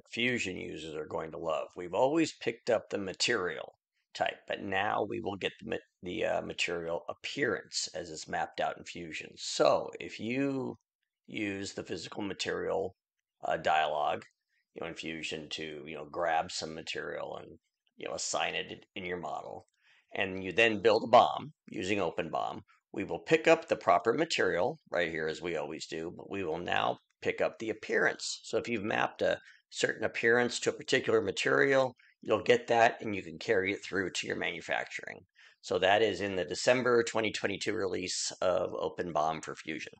that Fusion users are going to love. We've always picked up the material type, but now we will get the, the uh, material appearance as it's mapped out in Fusion. So if you use the physical material uh, dialog, you know, in Fusion to, you know, grab some material and, you know, assign it in your model, and you then build a BOM using OpenBOM, we will pick up the proper material right here as we always do, but we will now pick up the appearance. So if you've mapped a certain appearance to a particular material, you'll get that and you can carry it through to your manufacturing. So that is in the December 2022 release of OpenBOM for Fusion.